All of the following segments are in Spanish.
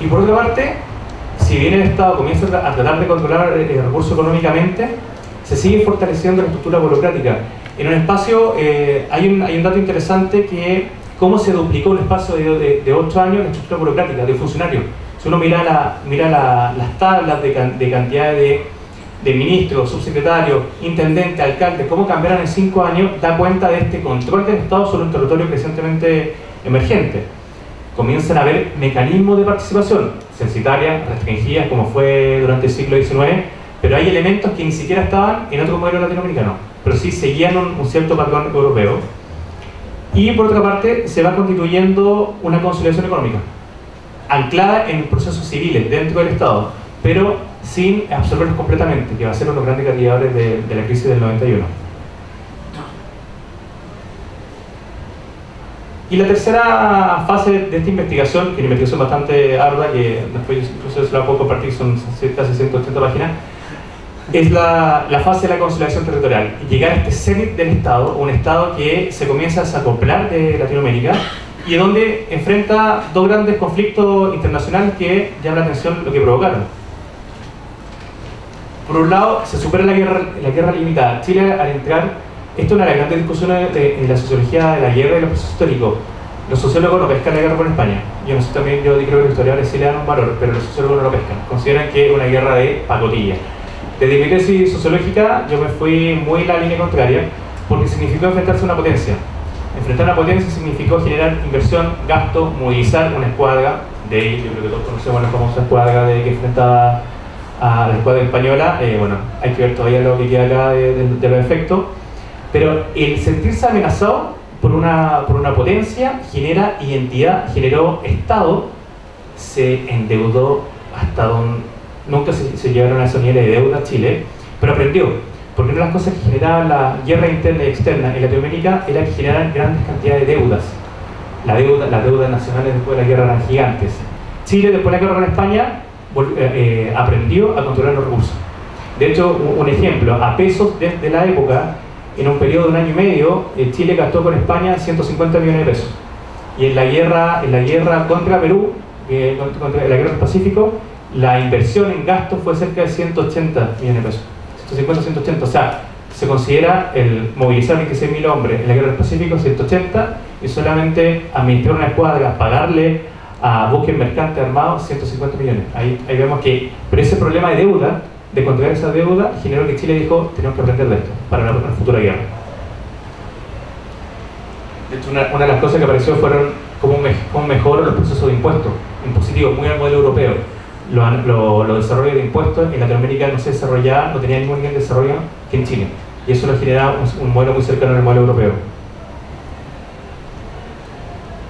Y por otra parte, si bien el Estado comienza a tratar de controlar el recurso económicamente, se sigue fortaleciendo la estructura burocrática. En un espacio, eh, hay, un, dato interesante que cómo se duplicó un espacio de, de, 8 años la estructura burocrática de funcionarios. Si uno mira, la, mira las tablas de, de cantidad de, de ministros, subsecretarios, intendentes, alcaldes, cómo cambiaron en 5 años, da cuenta de este control del Estado sobre un territorio crecientemente emergente. Comienzan a haber mecanismos de participación, censitarias, restringidas, como fue durante el siglo XIX, pero hay elementos que ni siquiera estaban en otro modelo latinoamericano, pero sí seguían un, cierto patrón europeo. Y por otra parte, se va constituyendo una consolidación económica, anclada en procesos civiles dentro del Estado, pero sin absorberlos completamente, que va a ser uno de los grandes catigadores de, de la crisis del 91. Y la tercera fase de esta investigación, que es una investigación bastante ardua, que después incluso se la puedo compartir, son casi 180 páginas, es la, la, fase de la conciliación territorial. Llegar a este cenit del Estado, un Estado que se comienza a desacoplar de Latinoamérica y donde enfrenta dos grandes conflictos internacionales que llaman la atención lo que provocaron. Por un lado, se supera la guerra, la guerra limitada. Chile, al entrar, esto es una de las grandes discusiones de, la sociología de la guerra y los procesos históricos. Los sociólogos no pescan la guerra por España. Yo no sé también, yo creo que los historiadores sí le dan un valor, pero los sociólogos no lo pescan. Consideran que es una guerra de pacotilla. Desde mi tesis sociológica yo me fui muy en la línea contraria porque significó enfrentarse a una potencia. Enfrentar a una potencia significó generar inversión, gasto, movilizar una escuadra, de ahí yo creo que todos conocemos la famosa escuadra de que enfrentaba a la escuadra española, eh, bueno, hay que ver todavía lo que queda de, de, los efectos, pero el sentirse amenazado por una, por una potencia genera identidad, generó Estado, se endeudó hasta donde nunca se, llegaron a ese nivel de deuda Chile, pero aprendió, porque una de las cosas que generaba la guerra interna y externa en Latinoamérica era que generaban grandes cantidades de deudas. La deuda, las deudas nacionales después de la guerra eran gigantes. Chile, después de la guerra con España, eh, eh, aprendió a controlar los recursos. De hecho, un, ejemplo, a pesos desde la época, en un periodo de un año y medio, eh, Chile gastó con España 150 millones de pesos. Y en la guerra, en la guerra contra Perú, contra la guerra del Pacífico, la inversión en gastos fue cerca de 180 millones de pesos. 150, 180. O sea, se considera el movilizar 26.000 hombres en la guerra del Pacífico 180 y solamente administrar una escuadra, pagarle a buques mercantes armados 150 millones. Ahí, ahí vemos que, pero ese problema de deuda, de controlar esa deuda, generó que Chile dijo, tenemos que aprender de esto para una, futura guerra. De hecho, una, una, de las cosas que apareció fueron como un, mejor los procesos de impuestos, impositivos, muy al modelo europeo los lo, lo desarrollos de impuestos en Latinoamérica no se desarrollaba, no tenía ningún nivel de desarrollo que en Chile. Y eso nos genera un, modelo muy cercano al modelo europeo.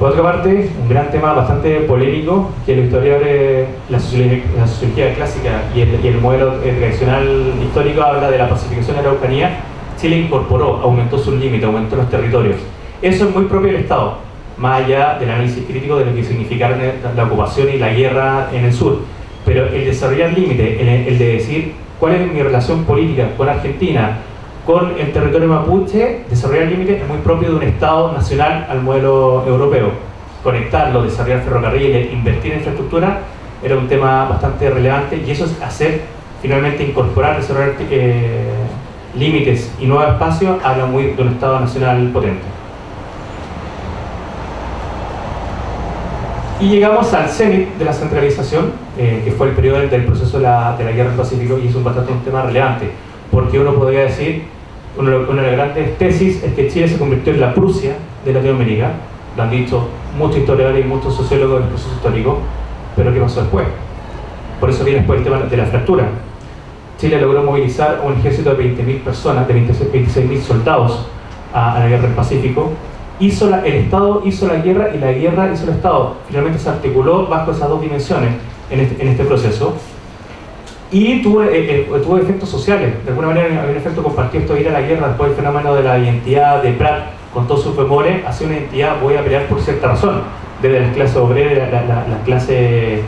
Por otra parte, un gran tema bastante polémico, que los historiadores, la sociología, la sociología clásica y el, y el, modelo tradicional histórico. Habla de la pacificación de la Araucanía, Chile incorporó, aumentó sus límites, aumentó los territorios. Eso es muy propio del Estado, más allá del análisis crítico de lo que significaron la ocupación y la guerra en el sur. Pero el desarrollar límites, el, de decir cuál es mi relación política con Argentina, con el territorio mapuche, desarrollar límites es muy propio de un Estado nacional al modelo europeo. Conectarlo, desarrollar ferrocarriles, invertir en infraestructura, era un tema bastante relevante y eso es hacer, finalmente incorporar, desarrollar eh, límites y nuevos espacios, habla muy de un Estado nacional potente. Y llegamos al cenit de la centralización, eh, que fue el periodo del proceso de la, de la, guerra del Pacífico, y es un bastante un tema relevante, porque uno podría decir, una, de las grandes tesis es que Chile se convirtió en la Prusia de Latinoamérica, lo han dicho muchos historiadores y muchos sociólogos del proceso histórico, pero ¿qué pasó después? Por eso viene después el tema de la fractura. Chile logró movilizar un ejército de 20.000 personas, de 26.000 soldados a, a la guerra del Pacífico, hizo el Estado hizo la guerra y la guerra hizo el Estado. Finalmente se articuló bajo esas dos dimensiones en este, en este proceso. Y tuvo, eh, eh, tuvo efectos sociales. De alguna manera había un efecto compartido esto de ir a la guerra después del fenómeno de la identidad de Pratt con todos sus memores, hacia una identidad voy a pelear por cierta razón. Desde las clases obreras, la, la, la clase,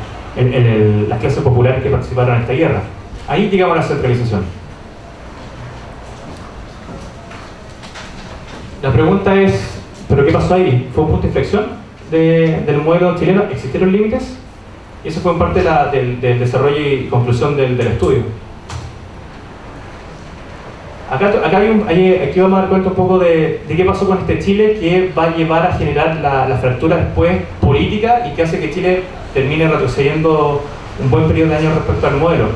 las clases populares que participaron en esta guerra. Ahí llegamos a la centralización. La pregunta es, ¿Pero qué pasó ahí? ¿Fue un punto de inflexión del modelo chileno? ¿Existieron límites? Y eso fue en parte del, desarrollo y conclusión del, estudio. Acá, acá hay un, aquí vamos a dar cuenta un poco de, qué pasó con este Chile que va a llevar a generar la, fractura después política y que hace que Chile termine retrocediendo un buen periodo de años respecto al modelo.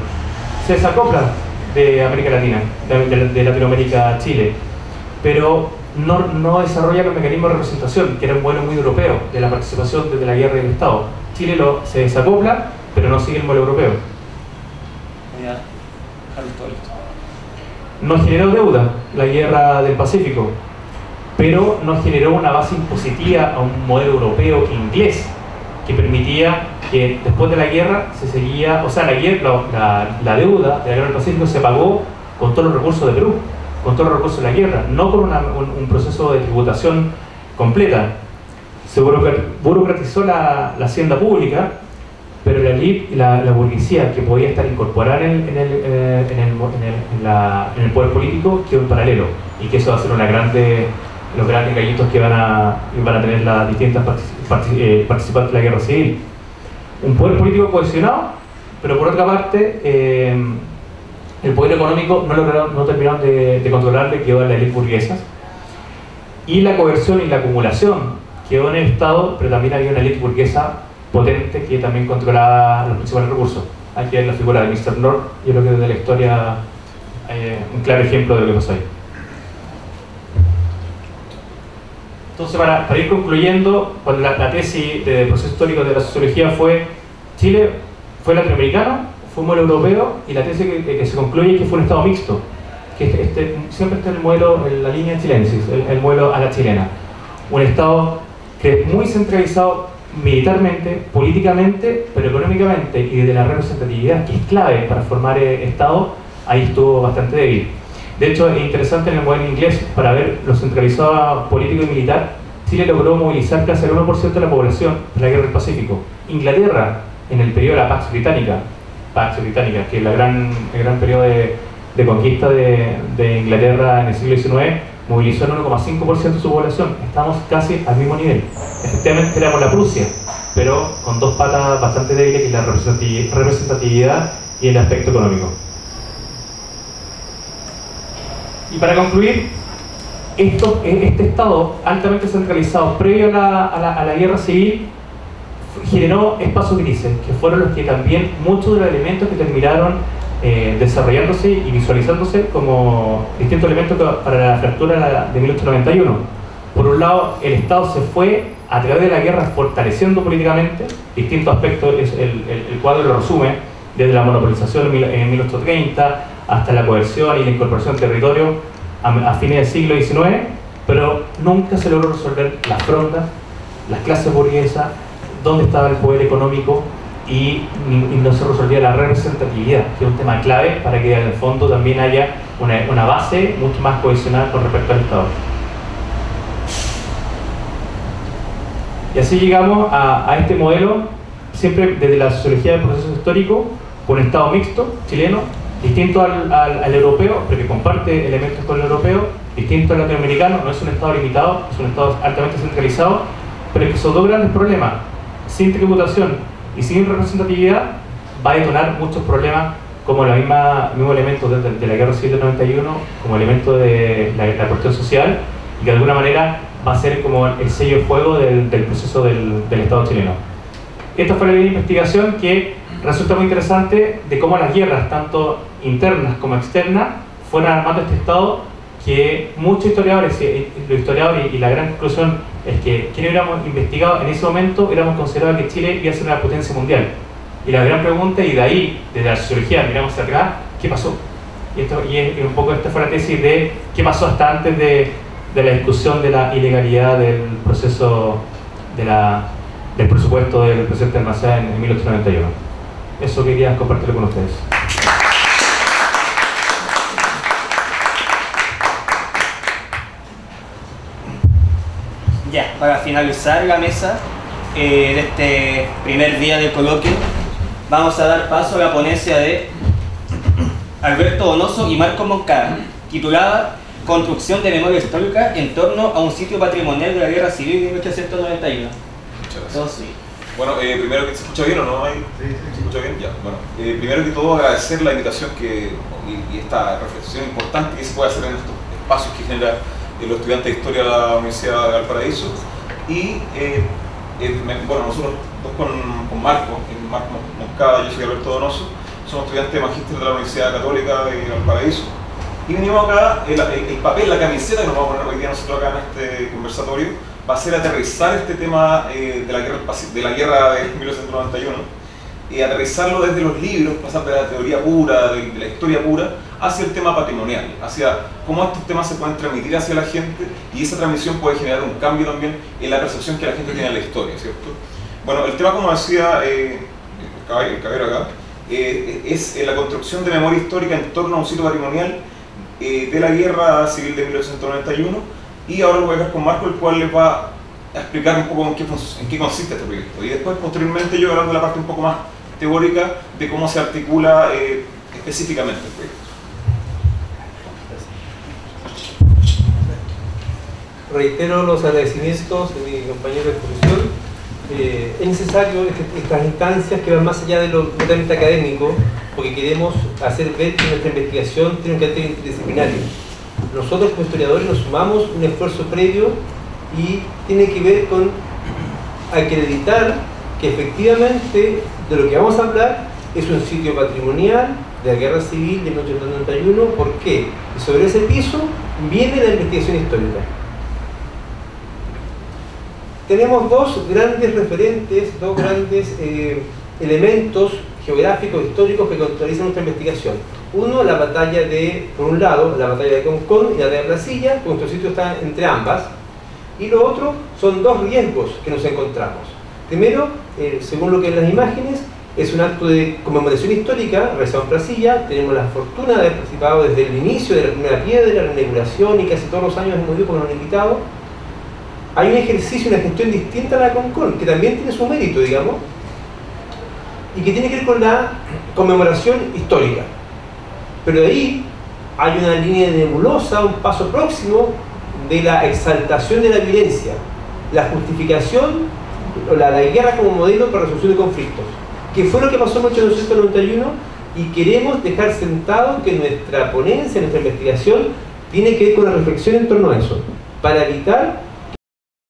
Se desacopla de América Latina, de, de Latinoamérica a Chile, pero no, no desarrolla los mecanismos de representación, que era un modelo muy europeo, de la participación desde la guerra del Estado. Chile lo, se desacopla, pero no sigue el modelo europeo. No generó deuda la guerra del Pacífico, pero no generó una base impositiva a un modelo europeo inglés que permitía que después de la guerra se seguía, o sea, la, la, la deuda de la guerra del Pacífico se pagó con todos los recursos de Perú con todos los recursos de la guerra, no con un, proceso de tributación completa. Se burocratizó la, hacienda pública, pero la y la, burguesía que podía estar incorporada en el, eh, en, el, en, el, poder político quedó en paralelo y que eso va a ser una grande, los grandes gallitos que van a, van a tener las distintas eh, participantes de la guerra civil. Un poder político cohesionado, pero por otra parte eh, el poder económico no, lograron, no terminaron de, de controlarle, quedó en la élite burguesa. Y la coerción y la acumulación quedó en el Estado, pero también había una élite burguesa potente que también controlaba los principales recursos. Aquí hay la figura de Mr. North, yo creo que desde la historia eh, un claro ejemplo de lo que pasó ahí. Entonces, para, para ir concluyendo, cuando la, la tesis de proceso histórico de la sociología fue Chile fue latinoamericano, fue un modelo europeo y la tesis que, se concluye es que fue un Estado mixto. Que este, este siempre está el modelo, la línea chilensis, el, el modelo a la chilena. Un Estado que es muy centralizado militarmente, políticamente, pero económicamente y desde la representatividad, que es clave para formar eh, Estado, ahí estuvo bastante débil. De hecho, es interesante en el modelo inglés, para ver lo centralizado político y militar, Chile logró movilizar casi el 1% de la población en la guerra del Pacífico. Inglaterra, en el periodo de la Pax Británica, Pax Británica, que es la gran, el gran periodo de, conquista de, Inglaterra en el siglo XIX, movilizó el 1,5% de su población. Estamos casi al mismo nivel. Efectivamente éramos la Prusia, pero con dos patas bastante débiles, que es la representatividad y el aspecto económico. Y para concluir, esto, este Estado altamente centralizado previo a la, a la guerra civil generó espacios grises, que fueron los que también muchos de los elementos que terminaron eh, desarrollándose y visualizándose como distintos elementos para la fractura de 1891. Por un lado, el Estado se fue a través de la guerra fortaleciendo políticamente distintos aspectos, el, el, cuadro lo resume, desde la monopolización en 1830 hasta la coerción y la incorporación del territorio a, a fines del siglo XIX, pero nunca se logró resolver las frondas, las clases burguesas, dónde estaba el poder económico y, no se resolvía la representatividad, que es un tema clave para que en el fondo también haya una, base mucho más cohesionada con respecto al Estado. Y así llegamos a, este modelo, siempre desde la sociología del proceso histórico, con un Estado mixto, chileno, distinto al, al, europeo, porque comparte elementos con el europeo, distinto al latinoamericano, no es un Estado limitado, es un Estado altamente centralizado, pero que son dos grandes problemas sin tributación y sin representatividad va a detonar muchos problemas como la misma, el mismo elemento de, de, la guerra civil del 91, como elemento de la, cuestión social, y que de alguna manera va a ser como el sello de fuego del, proceso del, Estado chileno. Esta fue la investigación que resulta muy interesante de cómo las guerras, tanto internas como externas, fueron armando este Estado que muchos historiadores, los historiadores y la gran conclusión es que quienes hubiéramos investigado en ese momento hubiéramos considerado que Chile iba a ser una potencia mundial. Y la gran pregunta, y de ahí, desde la sociología, miramos hacia atrás, ¿qué pasó? Y, esto, y un poco esta fue la tesis de qué pasó hasta antes de, de la discusión de la ilegalidad del proceso de la, del presupuesto del presidente Almacén en, en 1891. Eso quería compartirlo con ustedes. Para finalizar la mesa eh, de este primer día del coloquio, vamos a dar paso a la ponencia de Alberto Donoso y Marco Moncada, titulada Construcción de memoria histórica en torno a un sitio patrimonial de la Guerra Civil de 1891. Muchas gracias. Bueno, eh, primero que se escucha bien o no, sí, sí. ¿se escucha bien? Ya. Bueno, eh, primero que todo agradecer la invitación que, y, esta reflexión importante que se puede hacer en estos espacios que genera eh, los estudiantes de Historia de la Universidad de Valparaíso. Y bueno, nosotros dos con, con Marco, Marco Moscada, yo soy Alberto Donoso, somos estudiantes de Magíster de la Universidad Católica de Valparaíso. Y venimos acá, el, el, papel, la camiseta que nos vamos a poner hoy día nosotros acá en este conversatorio, va a ser aterrizar este tema eh, de, la guerra, de la guerra de 1991 y aterrizarlo desde los libros, pasar de la teoría pura, de, la historia pura, hacia el tema patrimonial, hacia cómo estos temas se pueden transmitir hacia la gente y esa transmisión puede generar un cambio también en la percepción que la gente tiene de la historia, ¿cierto? Bueno, el tema, como decía eh, el caballero acá, eh, es la construcción de memoria histórica en torno a un sitio patrimonial de la guerra civil de 1991 y ahora lo voy a dejar con Marco, el cual les va a explicar un poco en qué, en qué consiste este proyecto. Y después, posteriormente, yo hablar de la parte un poco más teórica de cómo se articula eh, específicamente el proyecto. Reitero los agradecimientos de mi compañero de exposición. Eh, es necesario estas instancias que van más allá de lo totalmente académico, porque queremos hacer ver que nuestra investigación tiene un carácter interdisciplinario nosotros como historiadores nos sumamos un esfuerzo previo y tiene que ver con acreditar que efectivamente de lo que vamos a hablar es un sitio patrimonial de la Guerra Civil de 1891. ¿Por qué? Y sobre ese piso viene la investigación histórica. Tenemos dos grandes referentes, dos grandes eh, elementos geográficos, históricos que contextualizan nuestra investigación. Uno, la batalla de, por un lado, la batalla de Concón y la de Brasilia, nuestro sitio está entre ambas. Y lo otro son dos riesgos que nos encontramos. Primero, eh, según lo que ven las imágenes, es un acto de conmemoración histórica realizado en Brasilia. Tenemos la fortuna de haber participado desde el inicio de la primera piedra, la inauguración y casi todos los años hemos ido con un invitado. Hay un ejercicio, una gestión distinta a la Concón, que también tiene su mérito, digamos, y que tiene que ver con la conmemoración histórica. Pero ahí hay una línea nebulosa, un paso próximo de la exaltación de la violencia, la justificación, la, la guerra como modelo para resolución de conflictos, que fue lo que pasó en 1891 y queremos dejar sentado que nuestra ponencia, nuestra investigación, tiene que ver con la reflexión en torno a eso, para evitar